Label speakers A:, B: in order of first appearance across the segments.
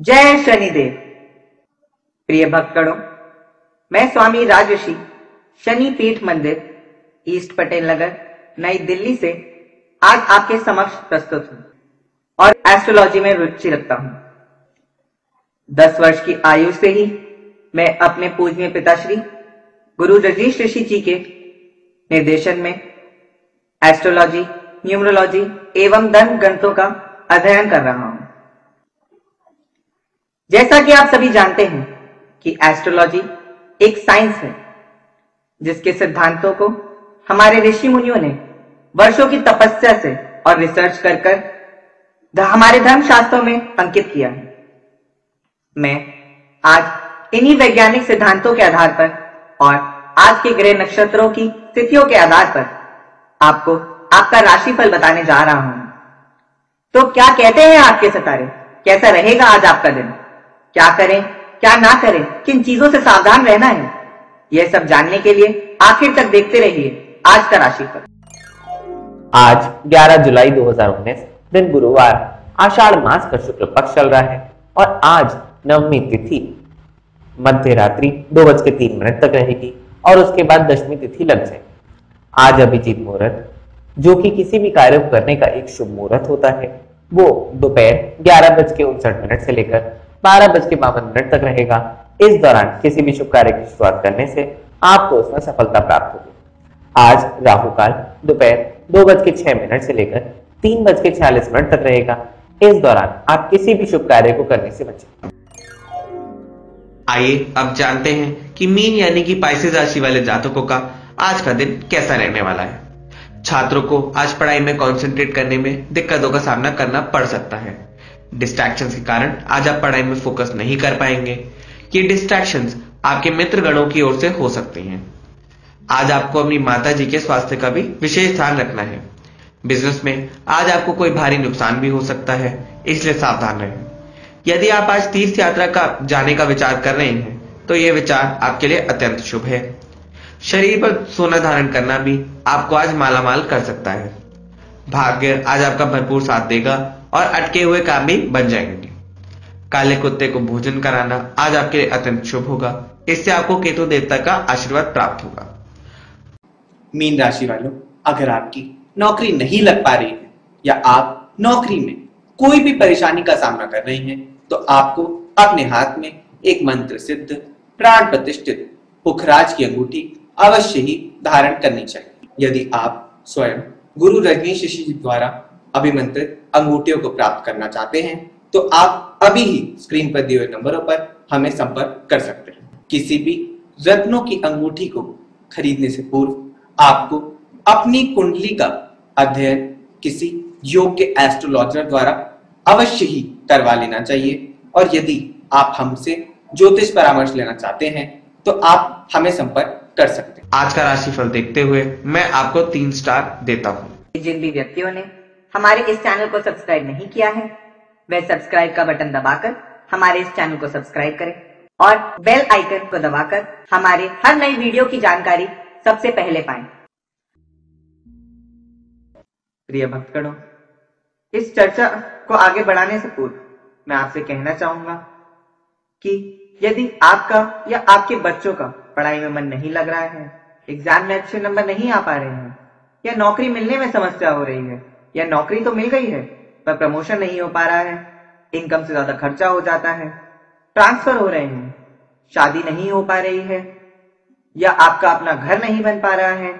A: जय शनिदेव। प्रिय भक्तगणों, मैं स्वामी राजऋषि शनि पीठ मंदिर, ईस्ट पटेल नगर, नई दिल्ली से आज आपके समक्ष प्रस्तुत हूँ और एस्ट्रोलॉजी में रुचि रखता हूँ। दस वर्ष की आयु से ही मैं अपने पूजनीय पिताश्री, गुरु रजनीश ऋषि जी के निर्देशन में एस्ट्रोलॉजी न्यूमरोलॉजी एवं धन ग्रंथों का अध्ययन कर रहा हूँ। जैसा कि आप सभी जानते हैं कि एस्ट्रोलॉजी एक साइंस है, जिसके सिद्धांतों को हमारे ऋषि मुनियों ने वर्षों की तपस्या से और रिसर्च कर कर हमारे धर्म शास्त्रों में अंकित किया है। मैं आज इन्हीं वैज्ञानिक सिद्धांतों के आधार पर और आज के ग्रह नक्षत्रों की स्थितियों के आधार पर आपको आपका राशिफल बताने जा रहा हूँ। तो क्या कहते हैं आपके सितारे? कैसा रहेगा आज आपका दिन? क्या करें, क्या ना करें, किन चीज़ों से सावधान रहना है? यह सब जानने के लिए आखिर तक देखते रहिए आज का राशिफल
B: आज 11 जुलाई 2019 दिन गुरुवार, आषाढ़ मास का शुक्ल पक्ष चल रहा है और आज नवमी तिथि मध्य रात्रि दो बज के तीन मिनट तक रहेगी और उसके बाद दशमी तिथि लग जाए आज अभिजीत मुहूर्त, जो कि किसी भी कार्य करने का एक शुभ मुहूर्त होता है, वो दोपहर ग्यारह बज के उनसठ मिनट से लेकर बारह बज के बावन मिनट तक रहेगा। इस दौरान किसी भी शुभ कार्य की शुरुआत करने से आपको उसमें सफलता प्राप्त होगी। आज राहु काल दोपहर दो बज के छह मिनट से लेकर तीन बज के छियालीस मिनट तक रहेगा। इस दौरान आप किसी भी शुभ कार्य को करने से बचें।
C: आइए, अब जानते हैं कि मीन यानी कि पाइसेस राशि वाले जातकों का आज का दिन कैसा रहने वाला है। छात्रों को आज पढ़ाई में कंसंट्रेट करने में दिक्कतों का सामना करना पड़ सकता है। डिस्ट्रैक्शन के कारण आज आप पढ़ाई में फोकस नहीं कर पाएँगे। ये डिस्ट्रैक्शन आपके मित्र गणों की ओर से हो सकते हैं। आज आपको अपनी माता जी के स्वास्थ्य का भी विशेष ध्यान रखना है। बिज़नेस में आज आपको कोई भारी नुकसान भी हो सकता है, इसलिए सावधान रहें। यदि आप आज तीर्थ यात्रा का जाने का विचार कर रहे हैं तो यह विचार आपके लिए अत्यंत शुभ है। शरीर पर सोना धारण करना भी आपको आज मालामाल कर सकता है। भाग्य आज आपका भरपूर साथ देगा और अटके हुए काम भी बन जाएँगे। काले कुत्ते को भोजन कराना आज आपके लिए अत्यंत शुभ होगा। इससे आपको केतु देवता का आशीर्वाद प्राप्त होगा।
D: मीन राशि वालों, अगर आपकी नौकरी नहीं लग पा रही है या आप नौकरी में कोई भी परेशानी का सामना कर रहे हैं तो आपको अपने हाथ में एक मंत्र सिद्ध, प्राण प्रतिष्ठित, पुखराज की अंगूठी अवश्य ही धारण करनी चाहिए। यदि आप स्वयं गुरु रजनीश जी द्वारा अभिमंत्रित अंगूठियों को प्राप्त करना चाहते हैं तो आप अभी ही स्क्रीन पर दिए हुए नंबरों पर हमें संपर्क कर सकते हैं। किसी भी रत्नों की अंगूठी को खरीदने से पूर्व आपको अपनी कुंडली का अध्ययन किसी योग्य एस्ट्रोलॉजर द्वारा अवश्य ही करवा लेना चाहिए। और यदि आप हमसे ज्योतिष परामर्श लेना चाहते हैं तो आप हमें संपर्क कर सकते हैं।
C: आज का राशिफल देखते हुए मैं आपको तीन स्टार देता हूँ।
A: जिन भी व्यक्तियों ने हमारे इस चैनल को सब्सक्राइब नहीं किया है वह सब्सक्राइब का बटन दबाकर हमारे इस चैनल को सब्सक्राइब करें और बेल आइकन को दबाकर हमारे हर नई वीडियो की जानकारी सबसे पहले पाएँ। प्रिय भक्तगणों, इस चर्चा को आगे बढ़ाने से पूर्व मैं आपसे कहना चाहूँगा कि यदि आपका या आपके बच्चों का पढ़ाई में मन नहीं लग रहा है, एग्ज़ाम में अच्छे नंबर नहीं आ पा रहे हैं, या नौकरी मिलने में समस्या हो रही है या नौकरी तो मिल गई है, पर प्रमोशन नहीं हो पा रहा है, इनकम से ज़्यादा खर्चा हो जाता है, ट्रांसफ़र हो रहे हैं, शादी नहीं हो पा रही है, या आपका अपना घर नहीं बन पा रहा है,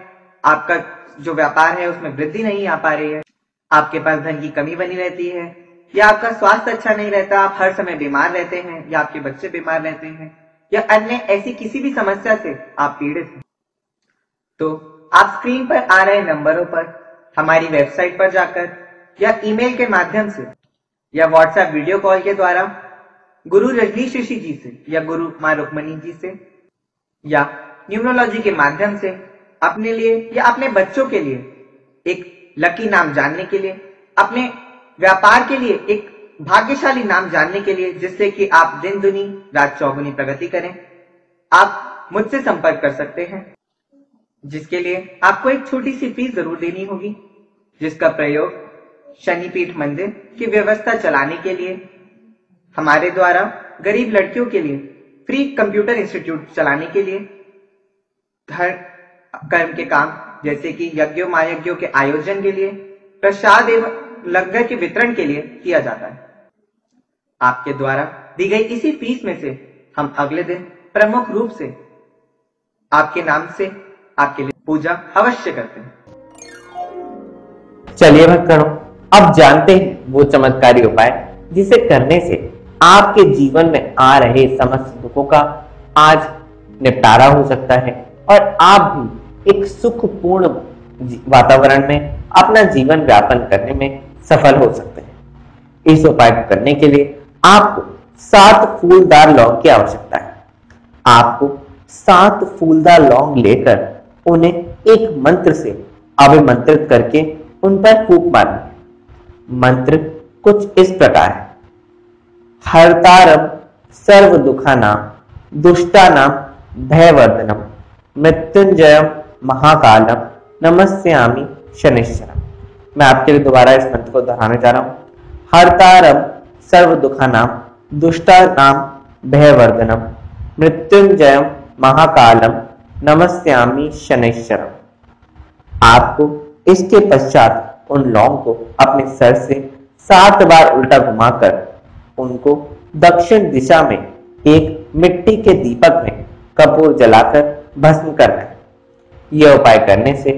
A: आपका जो व्यापार है उसमें वृद्धि नहीं आ पा रही है, आपके पास धन की कमी बनी रहती है, या आपका स्वास्थ्य अच्छा नहीं रहता, आप हर समय बीमार रहते हैं, या आपके बच्चे बीमार रहते हैं, या अन्य ऐसी किसी भी समस्या से आप पीड़ित हैं। तो आप स्क्रीन पर आ रहे नंबरों पर हमारी वेबसाइट पर जाकर या ईमेल के माध्यम से या व्हाट्सएप वीडियो कॉल के द्वारा गुरु रजनीश ऋषि जी से या गुरु माँ रुक्मणी जी से या न्यूमरोलॉजी के माध्यम से अपने लिए या अपने बच्चों के लिए एक लकी नाम जानने के लिए, अपने व्यापार के लिए एक भाग्यशाली नाम जानने के लिए जिससे कि आप दिन दुनी रात चौगुनी प्रगति करें। आप मुझसे संपर्क कर सकते हैं। जिसके लिए आपको एक छोटी सी फ़ीस ज़रूर देनी होगी, जिसका प्रयोग शनिपीठ मंदिर की व्यवस्था चलाने के लिए, हमारे द्वारा गरीब लड़कियों के लिए, फ्री कंप्यूटर इंस्टीट्यूट चलाने के लिए धर्म कर्म के काम, जैसे कि यज्ञों, महायज्ञों के आयोजन के लिए, प्रसाद एवं लंगर के वितरण के लिए किया जाता है। आपके द्वारा दी गई इसी फ़ीस में से हम अगले दिन प्रमुख रूप से आपके नाम से आपके लिए पूजा अवश्य करते हैं।
B: चलिए भक्तगणों अब जानते हैं वो चमत्कारी उपाय जिसे करने से आपके जीवन में आ रहे समस्त दुखों का आज निपटारा हो सकता है और आप भी एक सुखपूर्ण वातावरण में अपना जीवन व्यापन करने में सफल हो सकते हैं। इस उपाय को करने के लिए आपको सात फूलदार लौंग की आवश्यकता है। आपको सात फूलदार लौंग लेकर उन्हें एक मंत्र से अभिमंत्रित करके उन पर फूक मारनी मंत्र कुछ इस प्रकार है। हरतारम सर्व दुखानाम दुष्टानाम भयवर्धनम मृत्युंजयम महाकालम नमस्यामी शनिश्चरम। मैं आपके लिए दोबारा इस मंत्र को दोहराने जा रहा हूँ। हरतारम सर्व दुखानाम दुष्टानाम भयवर्धनम मृत्युंजयम महाकालम नमस्यामी शनिश्चरम। आपको इसके पश्चात उन लौंग को अपने सर से सात बार उल्टा घुमाकर उनको दक्षिण दिशा में एक मिट्टी के दीपक में कपूर जलाकर भस्म करना। है यह उपाय करने से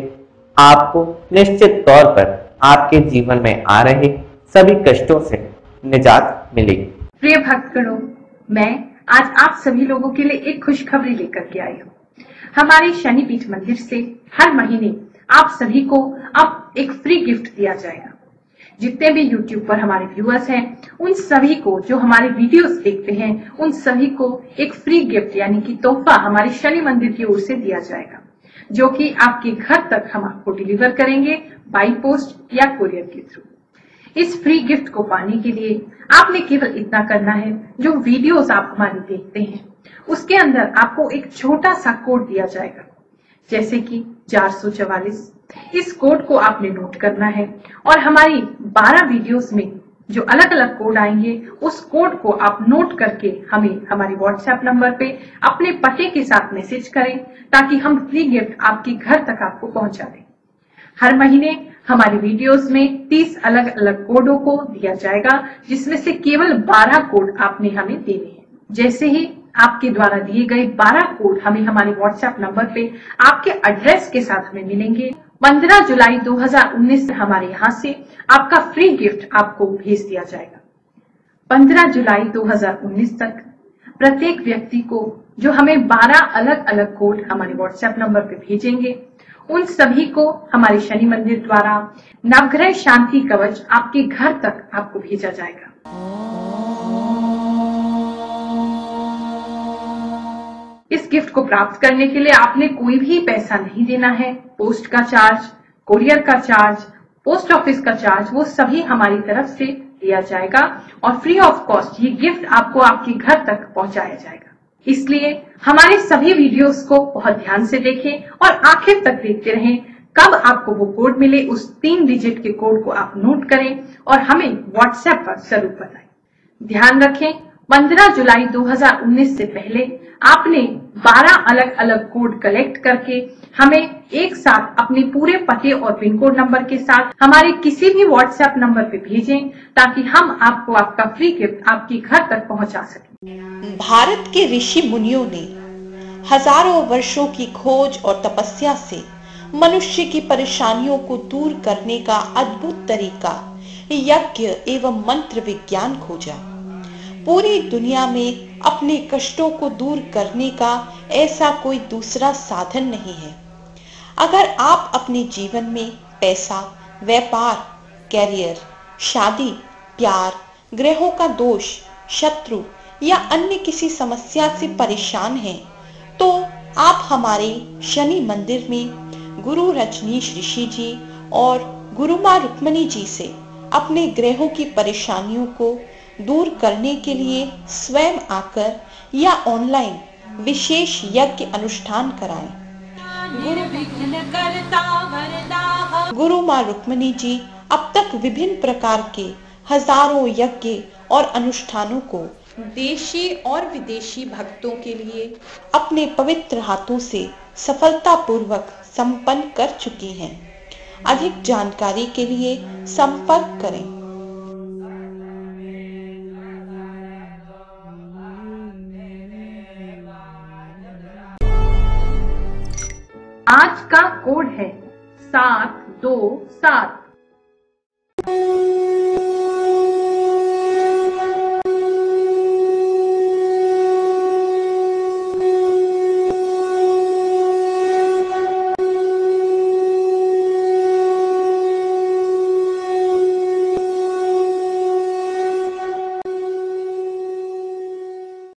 B: आपको निश्चित तौर पर आपके जीवन में आ रहे सभी कष्टों से निजात मिलेगी।
E: प्रिय भक्तगणों, मैं आज आप सभी लोगों के लिए एक खुशखबरी लेकर के आई हूँ। हमारे शनिपीठ मंदिर से हर महीने आप सभी को अब एक फ्री गिफ्ट दिया जाएगा। जितने भी YouTube पर हमारे व्यूअर्स हैं, उन सभी को जो हमारे वीडियोस देखते हैं, उन सभी को एक फ्री गिफ्ट यानी कि तोहफा हमारे शनि मंदिर की ओर से दिया जाएगा, जो कि आपके घर तक हम आपको डिलीवर करेंगे बाई पोस्ट या कुरियर के थ्रू इस फ्री गिफ्ट को पाने के लिए आपने केवल इतना करना है, जो वीडियोस आप हमारे देखते हैं उसके अंदर आपको एक छोटा सा कोड दिया जाएगा। जैसे कि चार इस कोड को आपने नोट करना है और हमारी 12 वीडियोस में जो अलग अलग कोड आएँगे, उस कोड को आप नोट करके हमें हमारे व्हाट्सएप नंबर पे अपने पते के साथ मैसेज करें ताकि हम फ्री गिफ्ट आपके घर तक आपको पहुँचा दें। हर महीने हमारी वीडियोस में 30 अलग अलग कोडों को दिया जाएगा, जिसमें से केवल 12 कोड आपने हमें देने हैं। जैसे ही आपके द्वारा दिए गए 12 कोड हमें हमारे व्हाट्सएप नंबर पे आपके एड्रेस के साथ हमें मिलेंगे। 15 जुलाई 2019 से हमारे यहाँ से आपका फ्री गिफ्ट आपको भेज दिया जाएगा। 15 जुलाई 2019 तक प्रत्येक व्यक्ति को जो हमें 12 अलग अलग कोड हमारे व्हाट्सएप नंबर पे भेजेंगे, उन सभी को हमारे शनि मंदिर द्वारा नवग्रह शांति कवच आपके घर तक आपको भेजा जाएगा। इस गिफ्ट को प्राप्त करने के लिए आपने कोई भी पैसा नहीं देना है। पोस्ट का चार्ज कोरियर का चार्ज पोस्ट ऑफ़िस का चार्ज, वो सभी हमारी तरफ़ से दिया जाएगा और फ्री ऑफ़ कॉस्ट ये गिफ्ट आपको आपके घर तक पहुँचाया जाएगा। इसलिए हमारे सभी वीडियोस को बहुत ध्यान से देखें और आखिर तक देखते रहें। कब आपको वो कोड मिले, उस तीन डिजिट के कोड को आप नोट करें और हमें व्हाट्सएप पर ज़रूर बताएँ। ध्यान रखें 15 जुलाई 2019 से पहले आपने 12 अलग अलग कोड कलेक्ट करके हमें एक साथ अपने पूरे पते और पिन कोड नंबर के साथ हमारे किसी भी व्हाट्सएप नंबर पे भेजें, ताकि हम आपको आपका फ्री गिफ्ट आपके घर तक पहुँचा सकें।
F: भारत के ऋषि मुनियों ने हज़ारों वर्षों की खोज और तपस्या से मनुष्य की परेशानियों को दूर करने का अद्भुत तरीका यज्ञ एवं मंत्र विज्ञान खोजा। पूरी दुनिया में अपने कष्टों को दूर करने का ऐसा कोई दूसरा साधन नहीं है। अगर आप अपने जीवन में पैसा, व्यापार, कैरियर, शादी, प्यार, ग्रहों का दोष, शत्रु या अन्य किसी समस्या से परेशान हैं तो आप हमारे शनि मंदिर में गुरु रजनीश ऋषि जी और गुरु माँ रुक्मणी जी से अपने ग्रहों की परेशानियों को दूर करने के लिए स्वयं आकर या ऑनलाइन विशेष यज्ञ अनुष्ठान कराएँ। गुरु माँ रुक्मणी जी, अब तक विभिन्न प्रकार के हज़ारों यज्ञ और अनुष्ठानों को देशी और विदेशी भक्तों के लिए अपने पवित्र हाथों से सफलतापूर्वक संपन्न कर चुकी हैं अधिक जानकारी के लिए संपर्क करें
E: आज का कोड है सात दो सात।